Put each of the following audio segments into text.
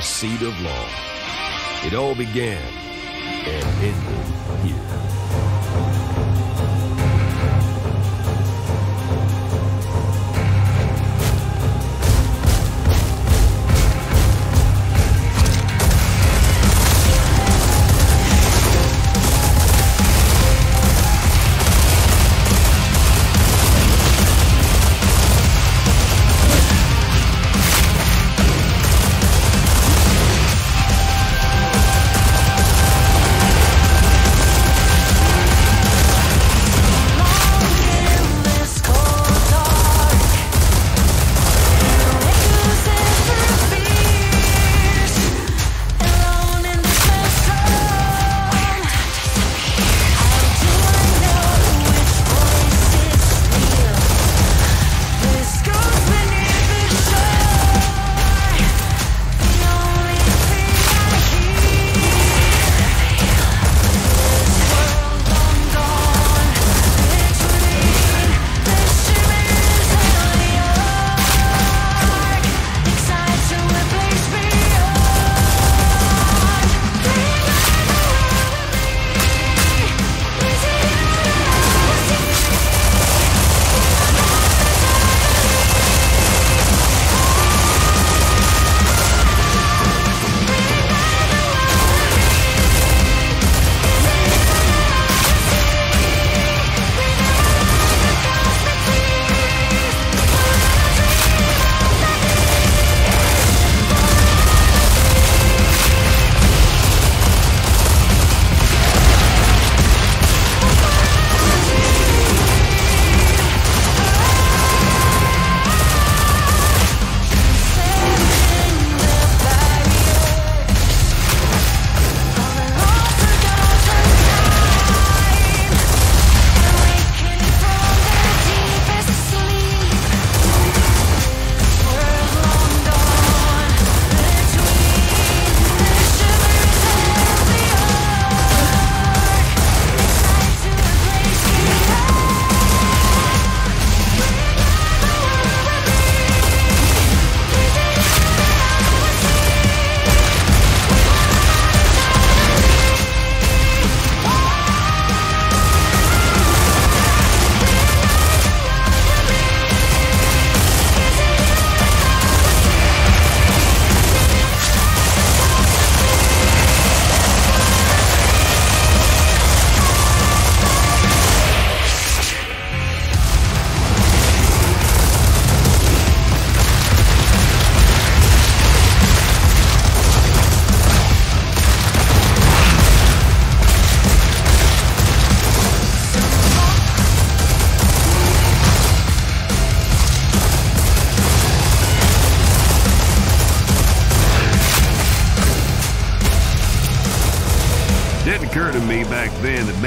the seat of law. It all began and ended here.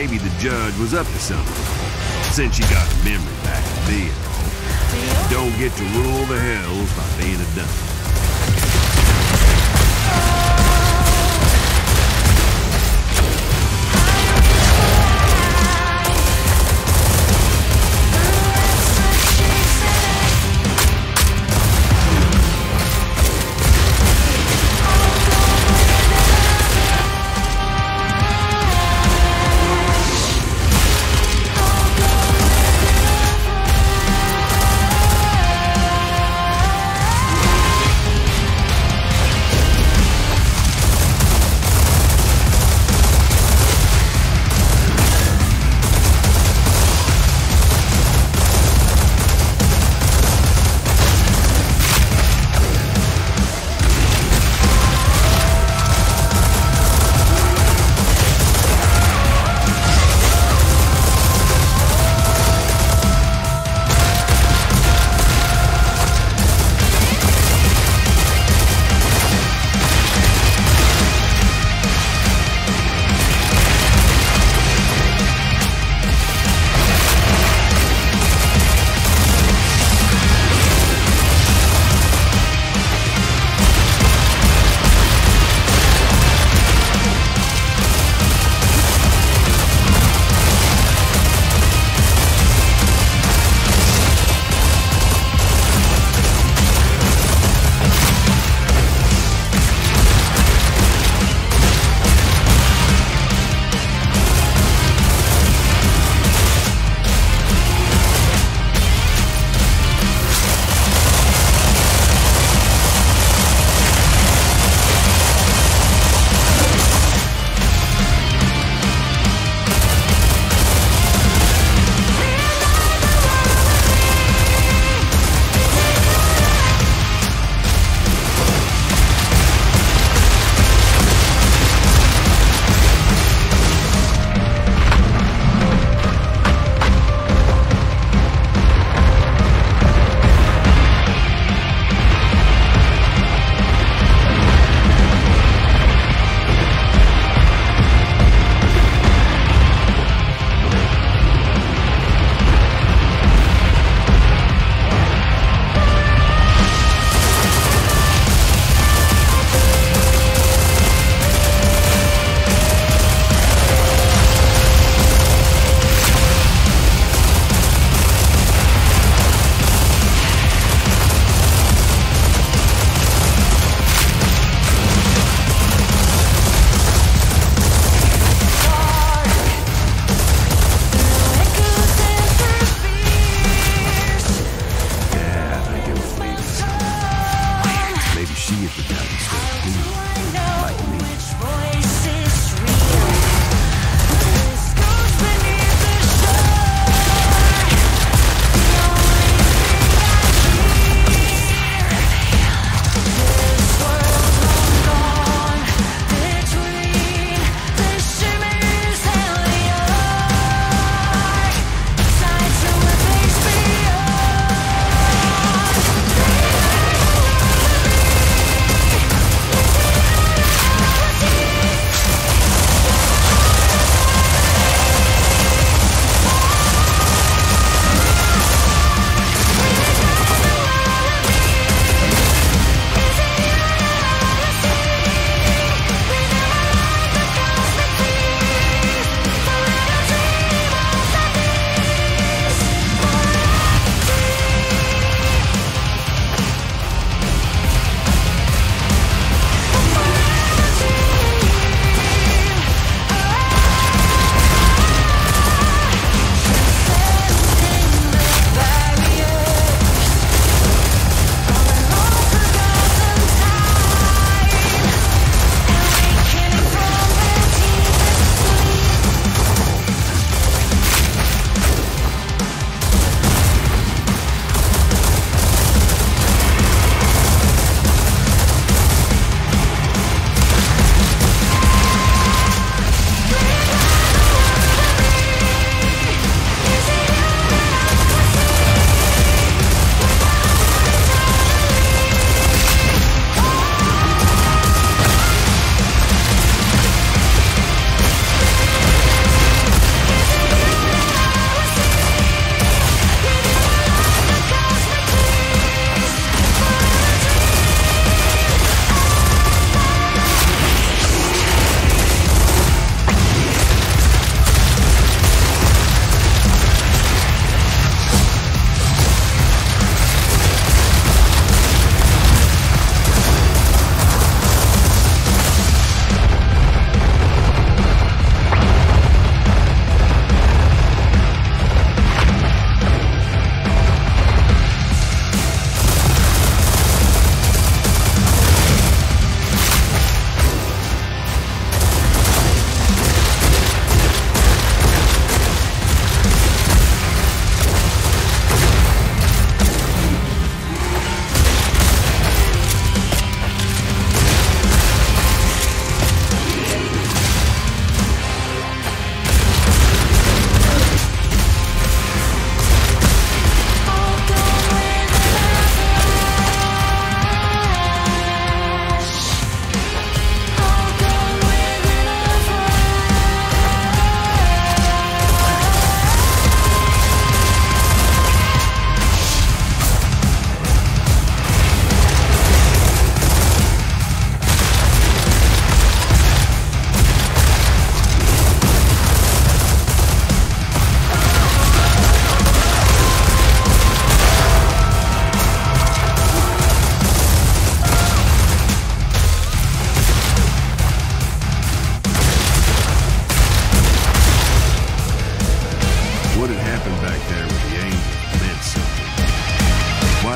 Maybe the judge was up to something. Since she got her memory back to being. Don't get to rule the hells by being a dummy.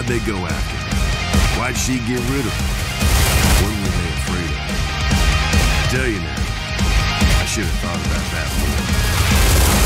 Why'd they go after her? Why'd she get rid of her? What were they afraid of? I tell you now, I should have thought about that more.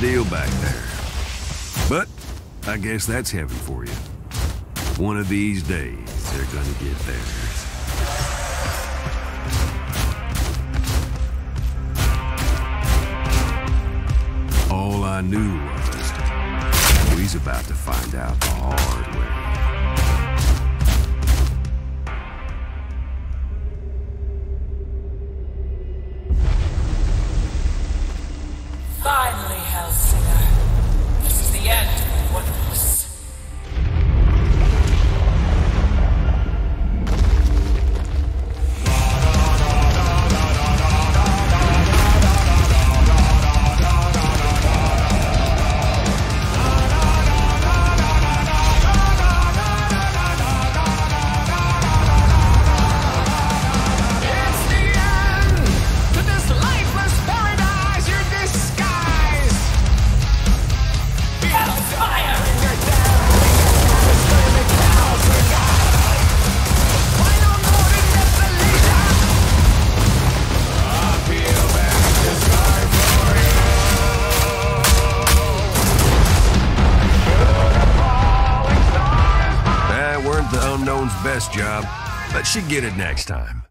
Deal back there. But I guess that's heaven for you. One of these days, they're gonna get theirs. All I knew was we's about to find out the hard way. Job, but she'd get it next time.